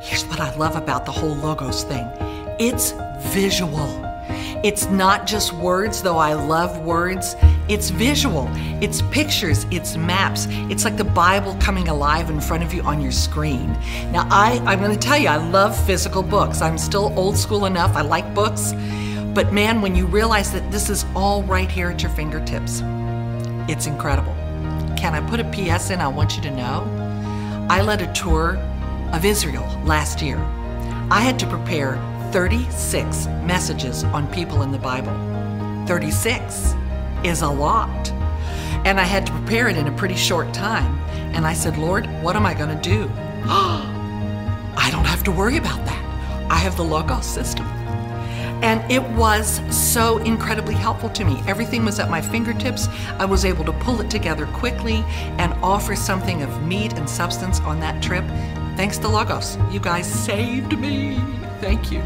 Here's what I love about the whole Logos thing it's visual. It's not just words, though I love words. It's visual, it's pictures, it's maps. It's like the Bible coming alive in front of you on your screen. Now, I, I'm going to tell you, I love physical books. I'm still old school enough. I like books. But man, when you realize that this is all right here at your fingertips, it's incredible. Can I put a PS in? I want you to know. I led a tour of Israel last year. I had to prepare 36 messages on people in the Bible. 36 is a lot. And I had to prepare it in a pretty short time. And I said, Lord, what am I going to do? I don't have to worry about that. I have the Logos system. And it was so incredibly helpful to me. Everything was at my fingertips. I was able to pull it together quickly and offer something of meat and substance on that trip. Thanks to Logos. You guys saved me. Thank you.